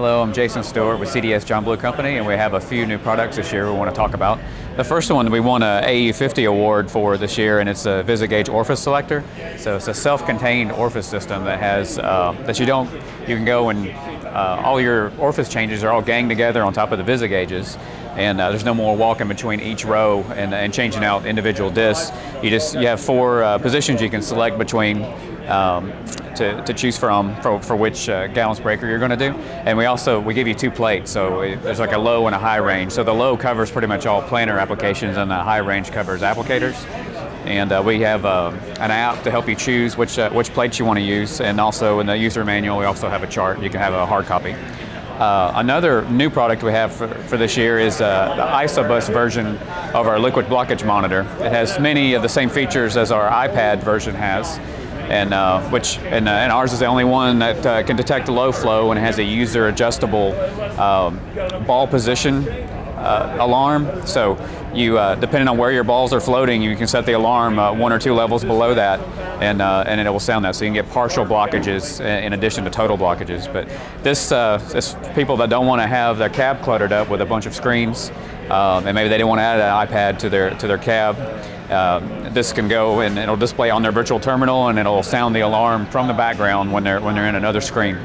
Hello, I'm Jason Stewart with CDS John Blue Company, and we have a few new products this year we want to talk about. The first one we won an AE50 award for this year, and it's a VisiGauge orifice selector. So it's a self-contained orifice system that has uh, that you don't you can go and uh, all your orifice changes are all ganged together on top of the VisiGauges, and uh, there's no more walking between each row and, and, changing out individual discs. You just you have four uh, positions you can select between. Um, to, to choose from for, for which uh, gallons breaker you're going to do. And we also, we give you two plates, so it, there's like a low and a high range. So the low covers pretty much all planer applications and the high range covers applicators. And uh, we have uh, an app to help you choose which, uh, which plates you want to use. And also in the user manual, we also have a chart. You can have a hard copy. Uh, another new product we have for, for this year is uh, the ISOBUS version of our liquid blockage monitor. It has many of the same features as our iPad version has and uh, which and, uh, and, ours is the only one that uh, can detect low flow and has a user adjustable um, ball position uh, alarm. So you, uh, depending on where your balls are floating, you can set the alarm uh, one or two levels below that, and and it will sound that. So you can get partial blockages in addition to total blockages. But this, this people that don't want to have their cab cluttered up with a bunch of screens, um, and maybe they didn't want to add an iPad to their to their cab. Uh, this can go and it'll display on their virtual terminal and it'll sound the alarm from the background when they're when they're in another screen.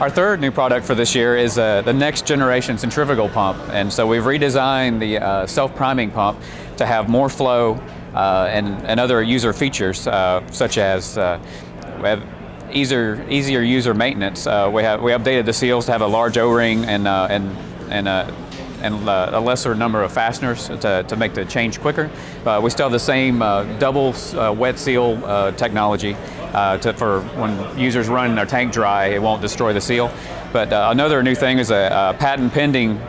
Our third new product for this year is uh, the next generation centrifugal pump, and so we've redesigned the uh, self-priming pump to have more flow uh, and, and other user features, uh, such as easier easier user maintenance. we have we updated the seals to have a large O-ring and and and and uh, a lesser number of fasteners to, to make the change quicker. Uh, we still have the same uh, double uh, wet seal uh, technology to, for when users run their tank dry, it won't destroy the seal. But another new thing is a, a patent pending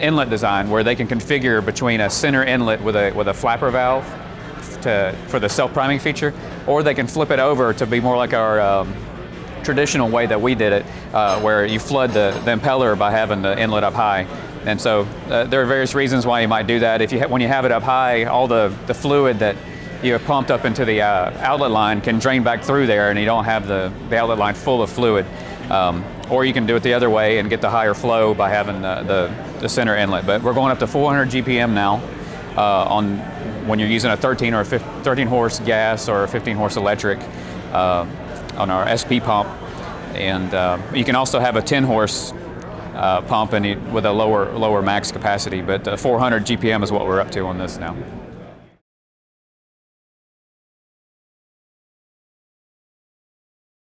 inlet design where they can configure between a center inlet with a, with a flapper valve to, for the self-priming feature, or they can flip it over to be more like our um, traditional way that we did it, uh, where you flood the, the impeller by having the inlet up high. And so uh, there are various reasons why you might do that. If you when you have it up high, all the, the fluid that you have pumped up into the uh, outlet line can drain back through there and you don't have the, the outlet line full of fluid. Um, or you can do it the other way and get the higher flow by having the, the, the center inlet. But we're going up to 400 GPM now uh, on when you're using a 13 or a 15, 13 horse gas or a 15 horse electric uh, on our SP pump. And uh, you can also have a 10 horse uh, pump and with a lower lower max capacity. But uh, 400 GPM is what we're up to on this now.